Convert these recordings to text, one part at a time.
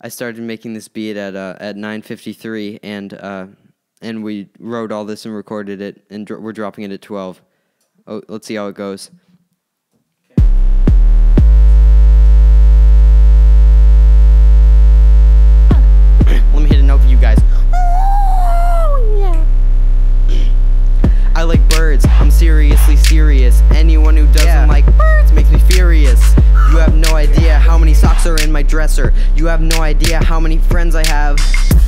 I started making this beat at uh, at 9:53, and uh, and we wrote all this and recorded it, and dr- we're dropping it at 12. Oh, let's see how it goes. Let me hit a note for you guys. I like birds. I'm seriously serious. Anyone who doesn't Yeah. like birds are in my dresser. You have no idea how many friends I have.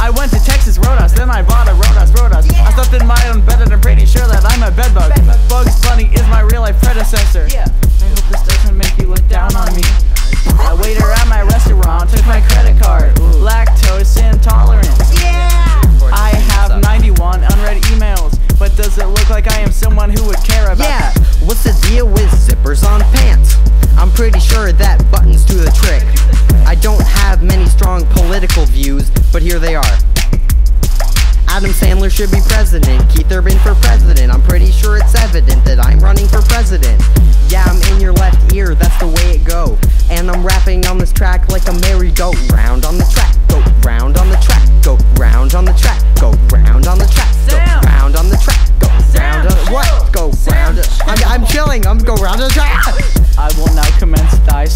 I went to Texas Roadhouse, then I bought a Roadhouse Roadhouse. I slept in my own bed and I'm pretty sure that I'm a bedbug. Bugs Bunny is my real life predecessor. Yeah. I hope this doesn't make you look down on me. A waiter at my restaurant took my credit card. Lactose intolerant. Yeah. I have 91 unread emails, but does it look like I am someone who would care about? Yeah, what's the deal with zippers on pants? I'm pretty sure that buttons do the trick. I don't have many strong political views, but here they are. Adam Sandler should be president, Keith Urban for president. I'm pretty sure it's evident that I'm running for president. Yeah, I'm in your left ear, that's the way it go. And I'm rapping on this track like a merry-go-round on the track. Go round on the track, go round on the track, go round on the track, go round on the track, go round on chill! what? Go round. I'm! I'm chilling. I'm go round on the track. I will now commence thigh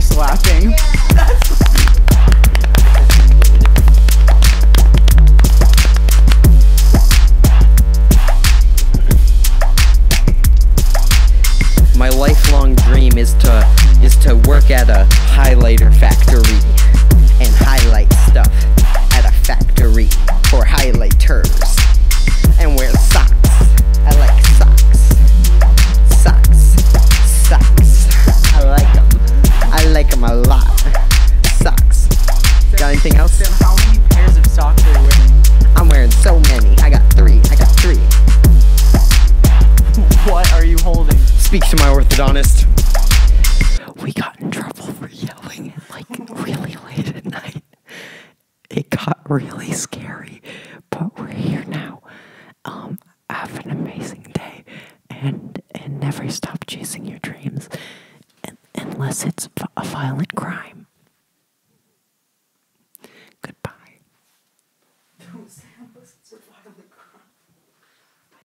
thigh slapping. My lifelong dream is to is to work at a highlighter factory and highlight anything else? How many pairs of socks are you wearing? I'm wearing so many. I got three. I got three. What are you holding? Speak to my orthodontist. We got in trouble for yelling like really late at night. It got really scary, but we're here now. Um, have an amazing day, and and never stop chasing your dreams, unless it's a violent crime. Survival.